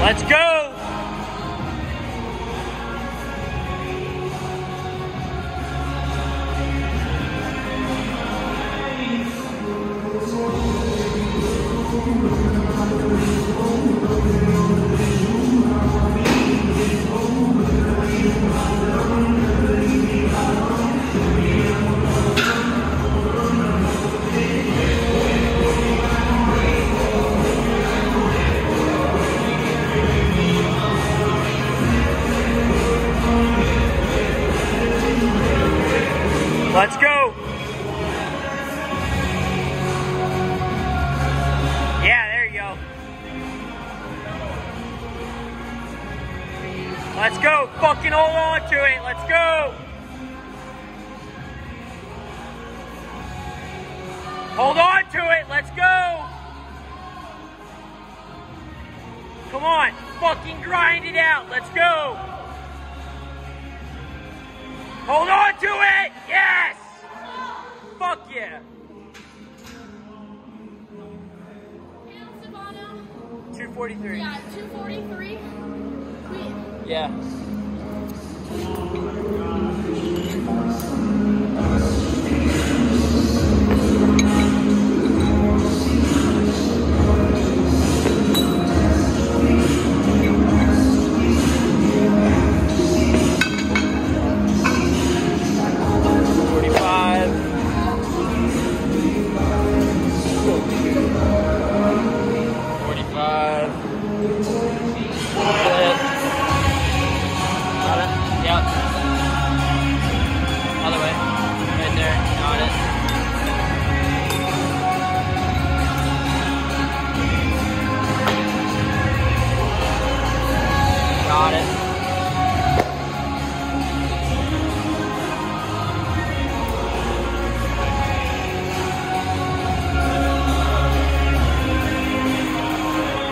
Let's go. Let's go. Fucking hold on to it. Let's go. Hold on to it. Let's go. Come on. Fucking grind it out. Let's go. Hold on to it! Yes! Fuck yeah! 243. Yeah, 243. Queen. Yeah.